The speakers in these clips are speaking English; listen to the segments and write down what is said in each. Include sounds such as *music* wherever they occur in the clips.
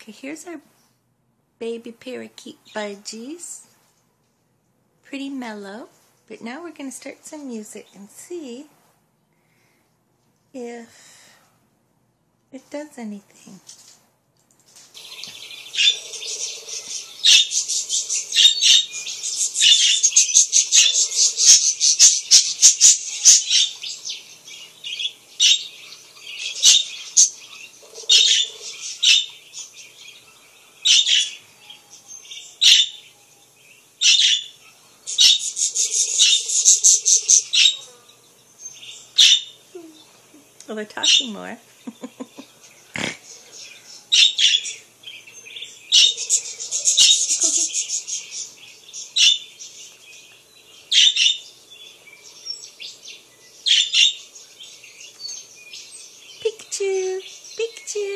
Okay, here's our baby parakeet budgies. Pretty mellow. But now we're going to start some music and see if it does anything. Well, they're talking more. Pikachu, Pikachu,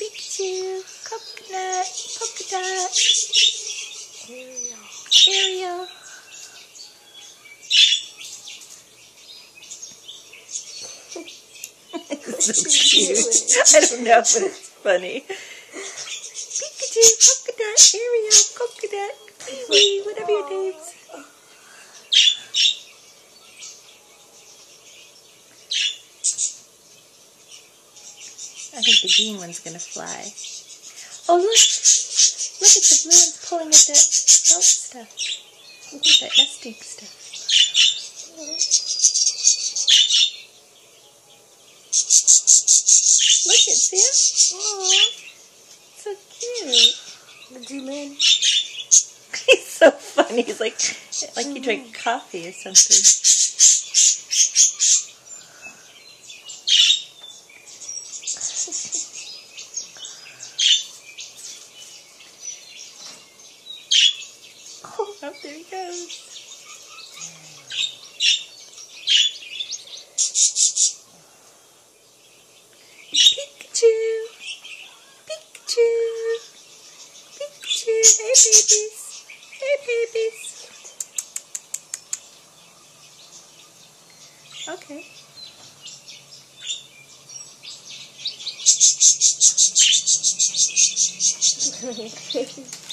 Pikachu, coconut, polka dot, Ariel, Ariel. Cute. I don't know, but it's funny. Pikachu, polka dot, Ariel, polka dot, Pee whatever your name's. I think the green one's gonna fly. Oh look! Look at the blue one's pulling at that out stuff. Look at that nesting stuff. Look at see Aww. So cute. Zoom in. He's so funny. He's like like he drank coffee or something. *laughs* oh, there he goes. Pikachu! Babies! Hey babies! Okay. *laughs*